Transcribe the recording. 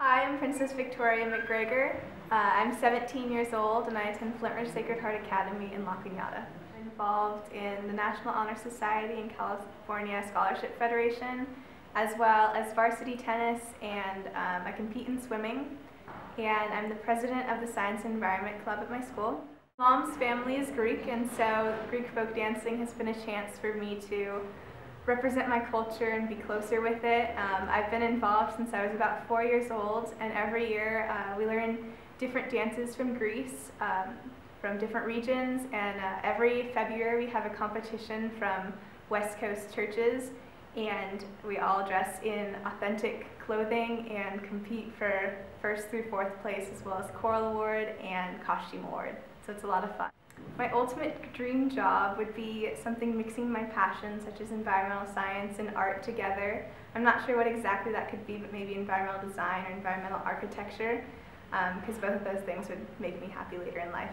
Hi, I'm Princess Victoria McGregor. Uh, I'm 17 years old and I attend Flintridge Sacred Heart Academy in La Cañada. I'm involved in the National Honor Society and California Scholarship Federation, as well as varsity tennis, and um, I compete in swimming. And I'm the president of the Science and Environment Club at my school. Mom's family is Greek, and so Greek folk dancing has been a chance for me to represent my culture and be closer with it. Um, I've been involved since I was about four years old, and every year uh, we learn different dances from Greece, um, from different regions, and uh, every February we have a competition from West Coast churches, and we all dress in authentic clothing and compete for first through fourth place, as well as choral award and costume award. So it's a lot of fun. My ultimate dream job would be something mixing my passions, such as environmental science and art, together. I'm not sure what exactly that could be, but maybe environmental design or environmental architecture, because um, both of those things would make me happy later in life.